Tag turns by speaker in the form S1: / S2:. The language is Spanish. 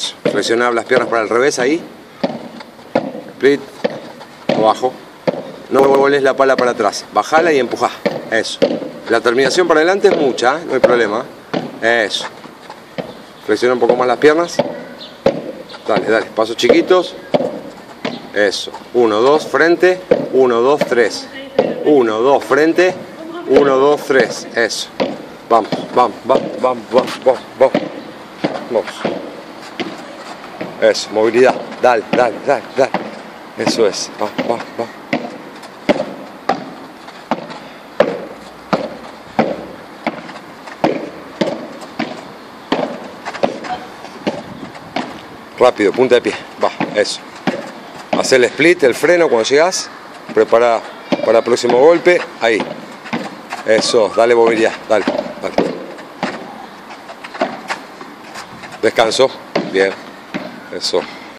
S1: Eso. Flexionar las piernas para el revés ahí. Split. Abajo. No vuelves la pala para atrás. Bajala y empujá. Eso. La terminación para adelante es mucha, ¿eh? no hay problema. Eso. Flexiona un poco más las piernas. Dale, dale. Pasos chiquitos. Eso. 1, 2, frente. 1, 2, 3. 1, 2, frente. 1, 2, 3. Eso. Vamos, vamos, vamos, vamos, vamos, vamos. Vamos. Eso, movilidad. Dale, dale, dale, dale. Eso es. Vamos, vamos, vamos. Rápido, punta de pie. Va, eso. Hacer el split, el freno cuando llegas. Prepara para el próximo golpe. Ahí. Eso, dale movilidad. Dale, dale. Descanso. Bien. Eso.